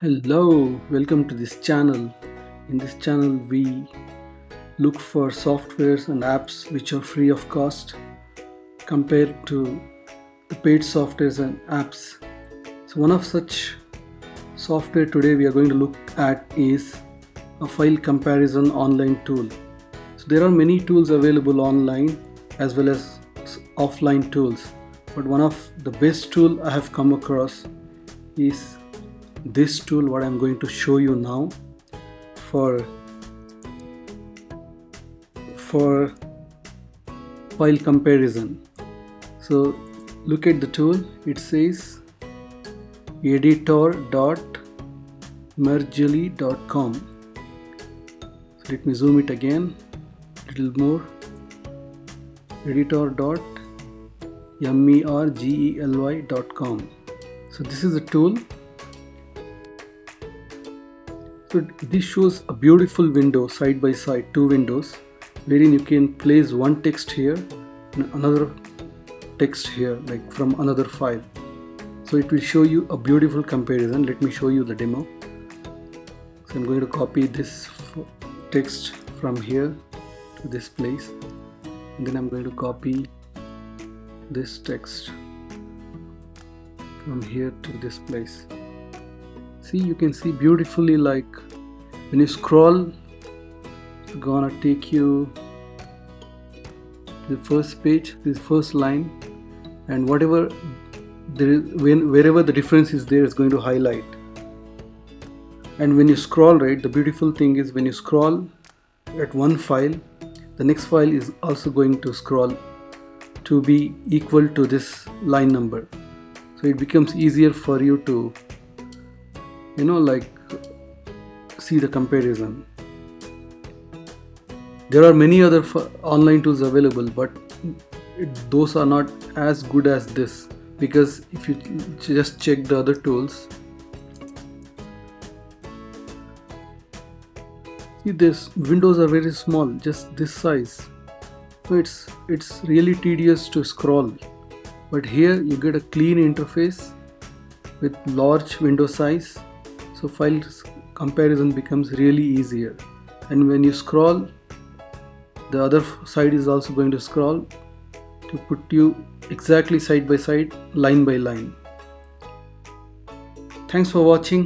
Hello, welcome to this channel. In this channel, we look for softwares and apps which are free of cost compared to the paid softwares and apps. So, one of such software today we are going to look at is a file comparison online tool. There are many tools available online as well as offline tools, but one of the best tool I have come across is this tool what I'm going to show you now for for file comparison. So look at the tool. It says editor.mergely.com so let me zoom it again little more editor.mergely.com so this is a tool so this shows a beautiful window side by side, two windows, wherein you can place one text here and another text here, like from another file. So it will show you a beautiful comparison. Let me show you the demo. So I'm going to copy this text from here to this place, and then I'm going to copy this text from here to this place. See you can see beautifully like when you scroll it's gonna take you the first page this first line and whatever there is when wherever the difference is there is going to highlight. And when you scroll right the beautiful thing is when you scroll at one file the next file is also going to scroll to be equal to this line number. So it becomes easier for you to you know like see the comparison. There are many other online tools available but it, those are not as good as this because if you just check the other tools see this windows are very small just this size. So it's it's really tedious to scroll. But here you get a clean interface with large window size. So file comparison becomes really easier. And when you scroll the other side is also going to scroll to put you exactly side by side line by line. Thanks for watching